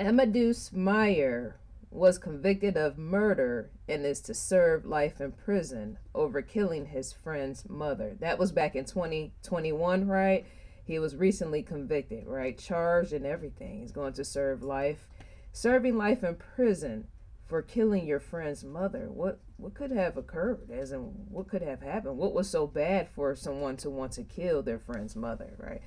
Amadeus Meyer was convicted of murder and is to serve life in prison over killing his friend's mother. That was back in 2021, right? He was recently convicted, right? Charged and everything. He's going to serve life, serving life in prison for killing your friend's mother. What what could have occurred? As in, what could have happened? What was so bad for someone to want to kill their friend's mother, right?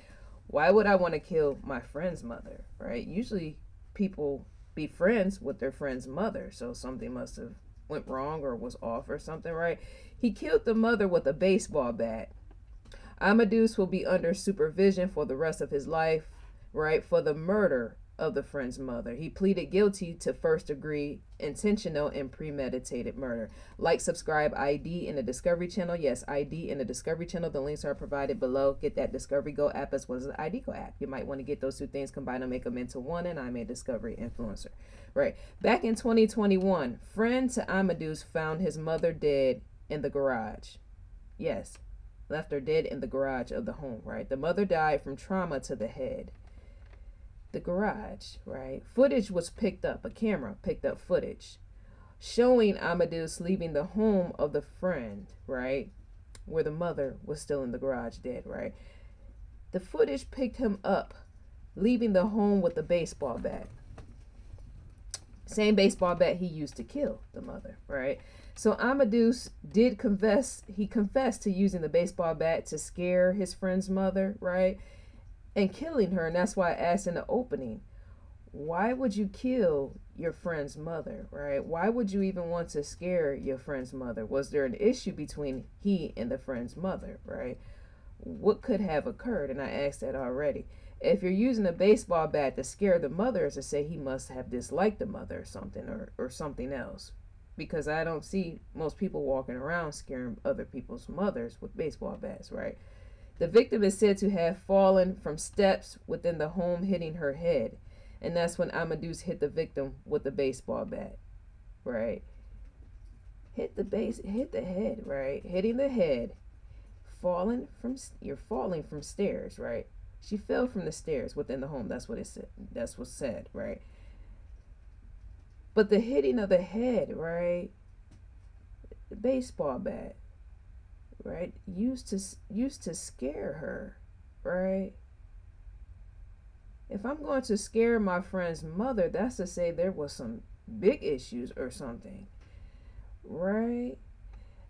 Why would I want to kill my friend's mother, right? Usually, people be friends with their friend's mother, so something must have went wrong or was off or something, right? He killed the mother with a baseball bat. Amadeus will be under supervision for the rest of his life, right, for the murder of the friend's mother. He pleaded guilty to first degree intentional and premeditated murder. Like, subscribe, ID in the Discovery channel. Yes, ID in the Discovery channel. The links are provided below. Get that Discovery Go app as well as the ID Go app. You might want to get those two things combined and make them into one, and I'm a Discovery influencer. Right. Back in 2021, friend to Amadeus found his mother dead in the garage. Yes, left her dead in the garage of the home, right? The mother died from trauma to the head the garage, right? Footage was picked up, a camera picked up footage showing Amadeus leaving the home of the friend, right? Where the mother was still in the garage dead, right? The footage picked him up leaving the home with the baseball bat. Same baseball bat he used to kill the mother, right? So Amadeus did confess, he confessed to using the baseball bat to scare his friend's mother, right? And killing her. And that's why I asked in the opening, why would you kill your friend's mother, right? Why would you even want to scare your friend's mother? Was there an issue between he and the friend's mother, right? What could have occurred? And I asked that already. If you're using a baseball bat to scare the mother, is to say he must have disliked the mother or something, or, or something else. Because I don't see most people walking around scaring other people's mothers with baseball bats, right? The victim is said to have fallen from steps within the home, hitting her head. And that's when Amadeus hit the victim with the baseball bat, right? Hit the base, hit the head, right? Hitting the head, falling from, you're falling from stairs, right? She fell from the stairs within the home. That's what it said. That's what's said, right? But the hitting of the head, right? The baseball bat, right used to used to scare her right if i'm going to scare my friend's mother that's to say there was some big issues or something right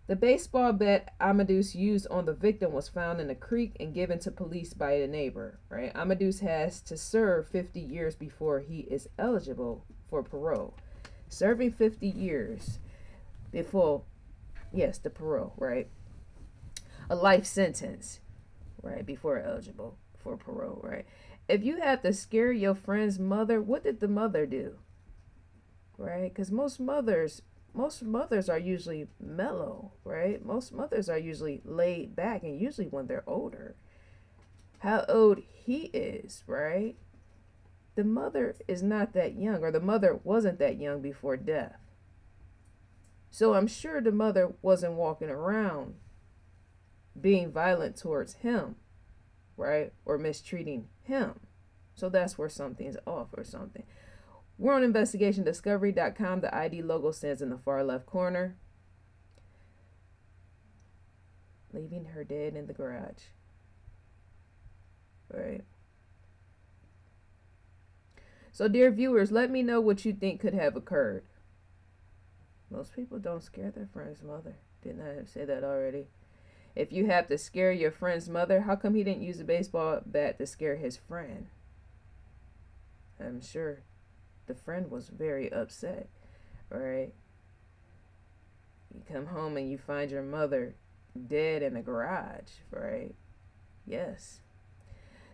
the baseball bat Amadeus used on the victim was found in a creek and given to police by a neighbor. Right? Amadeus has to serve 50 years before he is eligible for parole. Serving 50 years before, yes, the parole, right? A life sentence, right, before eligible for parole, right? If you have to scare your friend's mother, what did the mother do? Right? Because most mothers, most mothers are usually mellow, right? Most mothers are usually laid back, and usually when they're older. How old he is, right? The mother is not that young, or the mother wasn't that young before death. So I'm sure the mother wasn't walking around being violent towards him, right? Or mistreating him. So that's where something's off or something. We're on investigationdiscovery.com. The ID logo stands in the far left corner. Leaving her dead in the garage. Right. So, dear viewers, let me know what you think could have occurred. Most people don't scare their friend's mother. Didn't I say that already? If you have to scare your friend's mother, how come he didn't use a baseball bat to scare his friend? I'm sure the friend was very upset, right? You come home and you find your mother dead in the garage, right? Yes.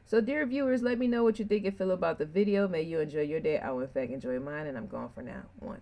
So, dear viewers, let me know what you think and feel about the video. May you enjoy your day. I will, in fact, enjoy mine, and I'm gone for now. One.